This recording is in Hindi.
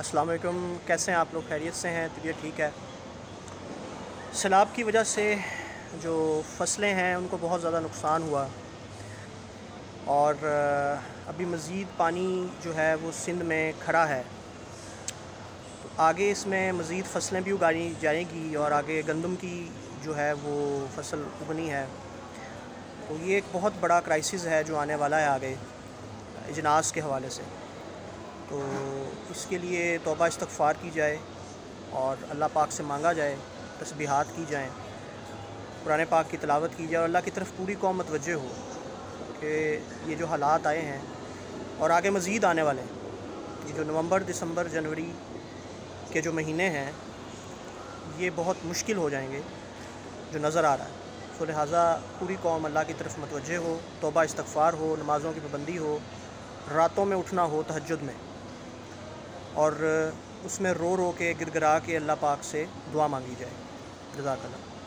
अस्सलाम वालेकुम कैसे हैं आप लोग? खैरियत से हैं, तबीयत ठीक है। सैलाब की वजह से जो फ़सलें हैं, उनको बहुत ज़्यादा नुकसान हुआ। और अभी मज़ीद पानी जो है, वो सिंध में खड़ा है। तो आगे इसमें मज़ीद फ़सलें भी उगाई जाएँगी और आगे गंदम की जो है, वो फ़सल उगनी है। तो ये एक बहुत बड़ा क्राइसिस है, जो आने वाला है आगे इजनास के हवाले से। तो इसके लिए तोबा इस्तफ़ार की जाए और अल्लाह पाक से मांगा जाए, तस्बीहात की जाएँ पुराने पाक की तलावत की जाए और अल्लाह की तरफ़ पूरी कौम मतवजह हो कि ये जो हालात आए हैं और आगे मज़ीद आने वाले हैं। ये जो नवंबर, दिसंबर, जनवरी के जो महीने हैं, ये बहुत मुश्किल हो जाएँगे जो नज़र आ रहा है। सो लिहाजा पूरी कौम अल्लाह की तरफ़ मतवजह हो, तोबा इस्तफ़ार हो, नमाज़ों की पाबंदी हो, रातों में उठना हो तहजद में। और उसमें रो रो के गिर गिरा के अल्लाह पाक से दुआ मांगी जाए। जजाकल्ला